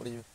What do you?